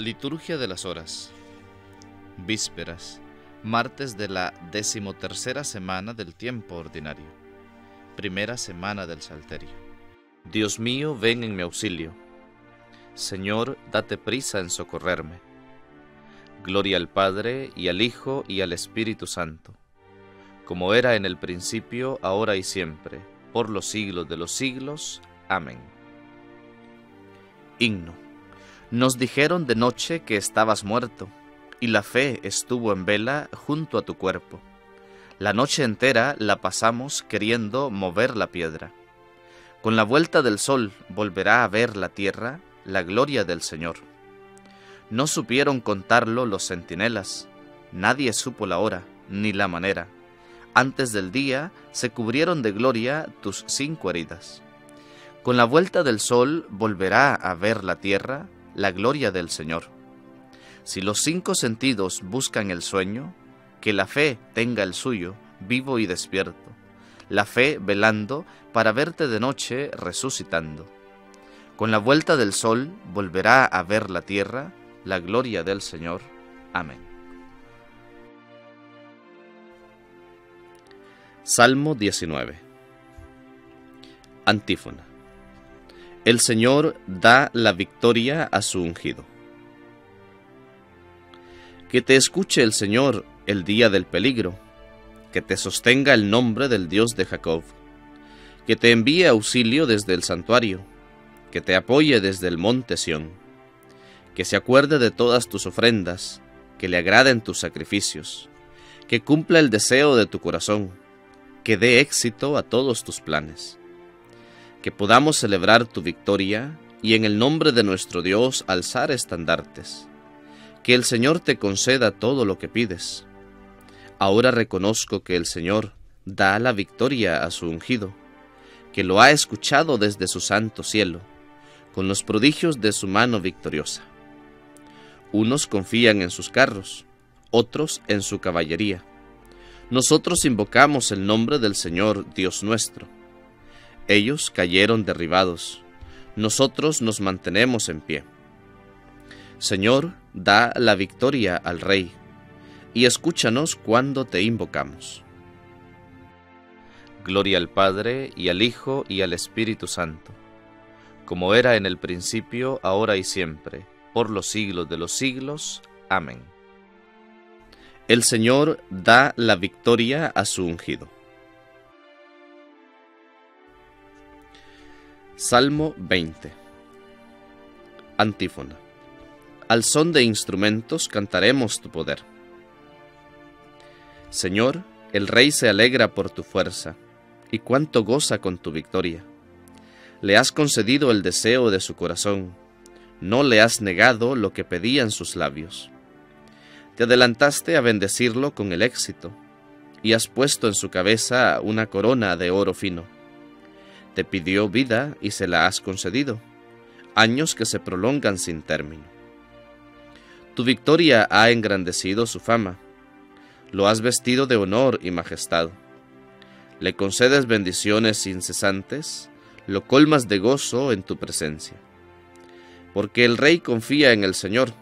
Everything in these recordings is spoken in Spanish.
Liturgia de las Horas. Vísperas, martes de la decimotercera semana del tiempo ordinario. Primera semana del Salterio. Dios mío, ven en mi auxilio. Señor, date prisa en socorrerme. Gloria al Padre, y al Hijo, y al Espíritu Santo, como era en el principio, ahora y siempre, por los siglos de los siglos. Amén. Himno. Nos dijeron de noche que estabas muerto, y la fe estuvo en vela junto a tu cuerpo. La noche entera la pasamos queriendo mover la piedra. Con la vuelta del sol volverá a ver la tierra la gloria del Señor. No supieron contarlo los centinelas, nadie supo la hora ni la manera. Antes del día se cubrieron de gloria tus cinco heridas. Con la vuelta del sol volverá a ver la tierra la gloria del Señor. Si los cinco sentidos buscan el sueño, que la fe tenga el suyo, vivo y despierto, la fe velando para verte de noche resucitando. Con la vuelta del sol volverá a ver la tierra la gloria del Señor. Amén. Salmo 19 Antífona el Señor da la victoria a su ungido. Que te escuche el Señor el día del peligro, que te sostenga el nombre del Dios de Jacob, que te envíe auxilio desde el santuario, que te apoye desde el monte Sión, que se acuerde de todas tus ofrendas, que le agraden tus sacrificios, que cumpla el deseo de tu corazón, que dé éxito a todos tus planes que podamos celebrar tu victoria y en el nombre de nuestro Dios alzar estandartes. Que el Señor te conceda todo lo que pides. Ahora reconozco que el Señor da la victoria a su ungido, que lo ha escuchado desde su santo cielo, con los prodigios de su mano victoriosa. Unos confían en sus carros, otros en su caballería. Nosotros invocamos el nombre del Señor Dios nuestro ellos cayeron derribados, nosotros nos mantenemos en pie. Señor, da la victoria al Rey, y escúchanos cuando te invocamos. Gloria al Padre, y al Hijo, y al Espíritu Santo, como era en el principio, ahora y siempre, por los siglos de los siglos. Amén. El Señor da la victoria a su ungido. Salmo 20 Antífona Al son de instrumentos cantaremos tu poder. Señor, el Rey se alegra por tu fuerza, y cuánto goza con tu victoria. Le has concedido el deseo de su corazón, no le has negado lo que pedían sus labios. Te adelantaste a bendecirlo con el éxito, y has puesto en su cabeza una corona de oro fino te pidió vida y se la has concedido, años que se prolongan sin término. Tu victoria ha engrandecido su fama, lo has vestido de honor y majestad. Le concedes bendiciones incesantes, lo colmas de gozo en tu presencia. Porque el Rey confía en el Señor,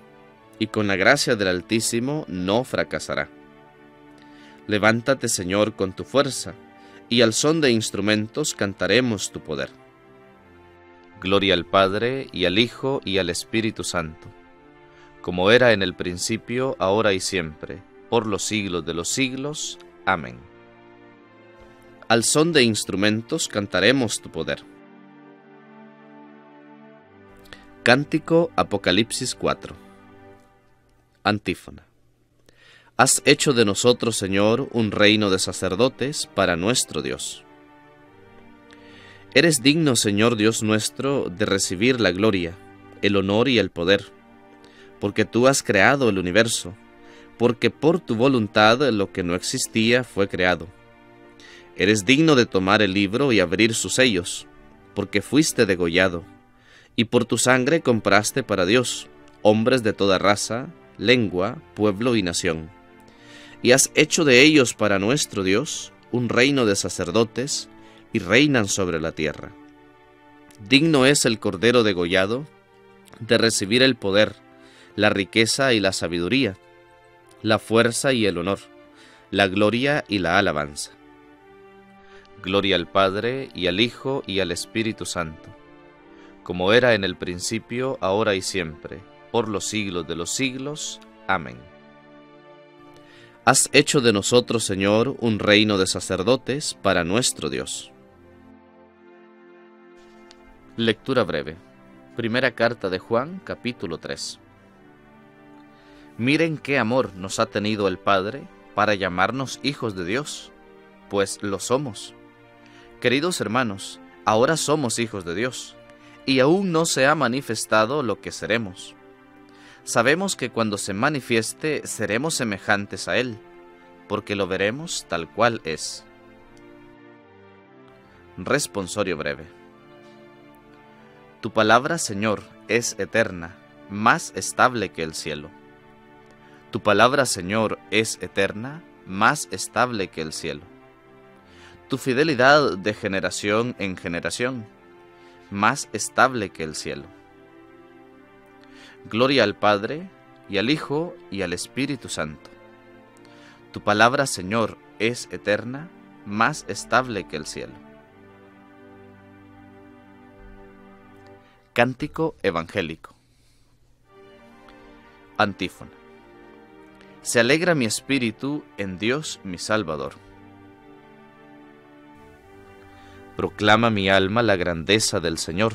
y con la gracia del Altísimo no fracasará. Levántate, Señor, con tu fuerza, y al son de instrumentos cantaremos tu poder. Gloria al Padre, y al Hijo, y al Espíritu Santo, como era en el principio, ahora y siempre, por los siglos de los siglos. Amén. Al son de instrumentos cantaremos tu poder. Cántico Apocalipsis 4 Antífona Has hecho de nosotros, Señor, un reino de sacerdotes para nuestro Dios. Eres digno, Señor Dios nuestro, de recibir la gloria, el honor y el poder, porque tú has creado el universo, porque por tu voluntad lo que no existía fue creado. Eres digno de tomar el libro y abrir sus sellos, porque fuiste degollado, y por tu sangre compraste para Dios hombres de toda raza, lengua, pueblo y nación y has hecho de ellos para nuestro Dios un reino de sacerdotes, y reinan sobre la tierra. Digno es el Cordero degollado de recibir el poder, la riqueza y la sabiduría, la fuerza y el honor, la gloria y la alabanza. Gloria al Padre y al Hijo y al Espíritu Santo, como era en el principio, ahora y siempre, por los siglos de los siglos. Amén. Has hecho de nosotros, Señor, un reino de sacerdotes para nuestro Dios. Lectura breve. Primera carta de Juan, capítulo 3. Miren qué amor nos ha tenido el Padre para llamarnos hijos de Dios, pues lo somos. Queridos hermanos, ahora somos hijos de Dios, y aún no se ha manifestado lo que seremos. Sabemos que cuando se manifieste seremos semejantes a Él, porque lo veremos tal cual es. Responsorio breve. Tu palabra, Señor, es eterna, más estable que el cielo. Tu palabra, Señor, es eterna, más estable que el cielo tu fidelidad de generación en generación, más estable que el cielo. Gloria al Padre, y al Hijo, y al Espíritu Santo. Tu palabra, Señor, es eterna, más estable que el cielo. Cántico Evangélico. Antífona. Se alegra mi espíritu en Dios mi Salvador Proclama mi alma la grandeza del Señor.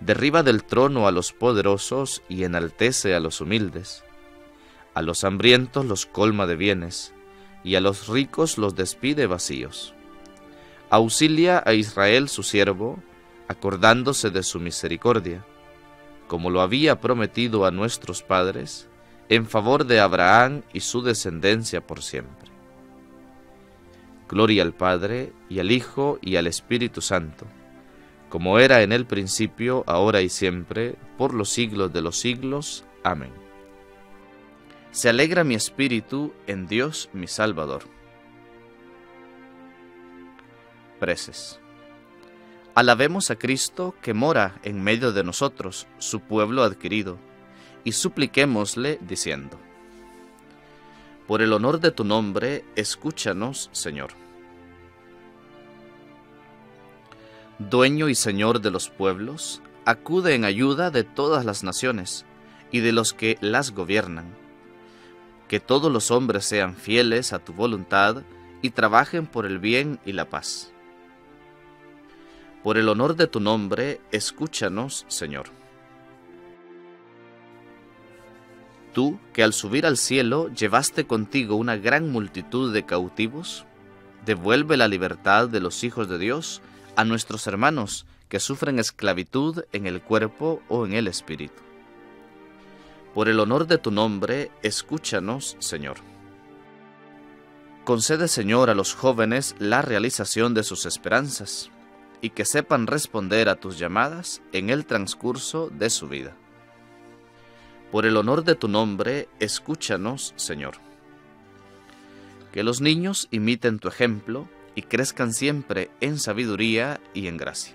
derriba del trono a los poderosos y enaltece a los humildes. A los hambrientos los colma de bienes, y a los ricos los despide vacíos. Auxilia a Israel su siervo, acordándose de su misericordia, como lo había prometido a nuestros padres, en favor de Abraham y su descendencia por siempre. Gloria al Padre, y al Hijo, y al Espíritu Santo, como era en el principio, ahora y siempre, por los siglos de los siglos. Amén. Se alegra mi espíritu en Dios mi Salvador. Preces. Alabemos a Cristo que mora en medio de nosotros, su pueblo adquirido, y supliquémosle diciendo, por el honor de tu nombre, escúchanos, Señor. Dueño y Señor de los pueblos, acude en ayuda de todas las naciones y de los que las gobiernan. Que todos los hombres sean fieles a tu voluntad y trabajen por el bien y la paz. Por el honor de tu nombre, escúchanos, Señor. Tú, que al subir al cielo llevaste contigo una gran multitud de cautivos, devuelve la libertad de los hijos de Dios a nuestros hermanos que sufren esclavitud en el cuerpo o en el espíritu. Por el honor de tu nombre, escúchanos, Señor. Concede, Señor, a los jóvenes la realización de sus esperanzas y que sepan responder a tus llamadas en el transcurso de su vida. Por el honor de tu nombre, escúchanos, Señor. Que los niños imiten tu ejemplo y crezcan siempre en sabiduría y en gracia.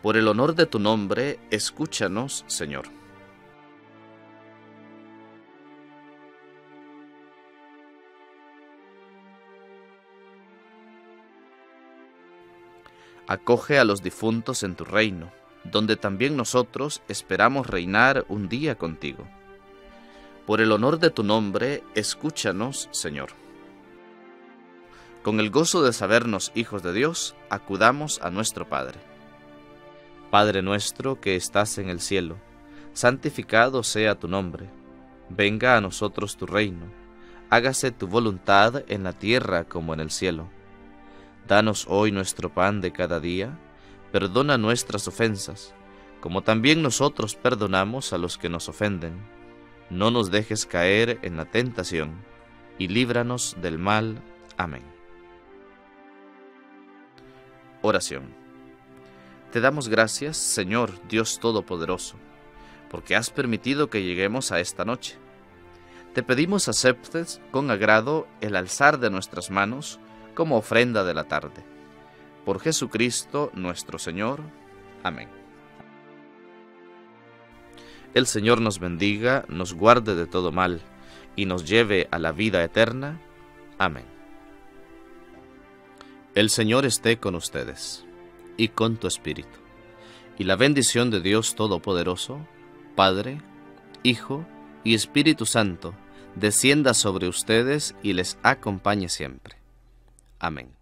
Por el honor de tu nombre, escúchanos, Señor. Acoge a los difuntos en tu reino donde también nosotros esperamos reinar un día contigo. Por el honor de tu nombre, escúchanos, Señor. Con el gozo de sabernos hijos de Dios, acudamos a nuestro Padre. Padre nuestro que estás en el cielo, santificado sea tu nombre. Venga a nosotros tu reino. Hágase tu voluntad en la tierra como en el cielo. Danos hoy nuestro pan de cada día perdona nuestras ofensas, como también nosotros perdonamos a los que nos ofenden. no nos dejes caer en la tentación, y líbranos del mal. Amén. Oración. Te damos gracias, Señor Dios Todopoderoso, porque has permitido que lleguemos a esta noche. Te pedimos aceptes con agrado el alzar de nuestras manos como ofrenda de la tarde. Por Jesucristo nuestro Señor. Amén. El Señor nos bendiga, nos guarde de todo mal y nos lleve a la vida eterna. Amén. El Señor esté con ustedes y con tu espíritu. Y la bendición de Dios Todopoderoso, Padre, Hijo y Espíritu Santo, descienda sobre ustedes y les acompañe siempre. Amén.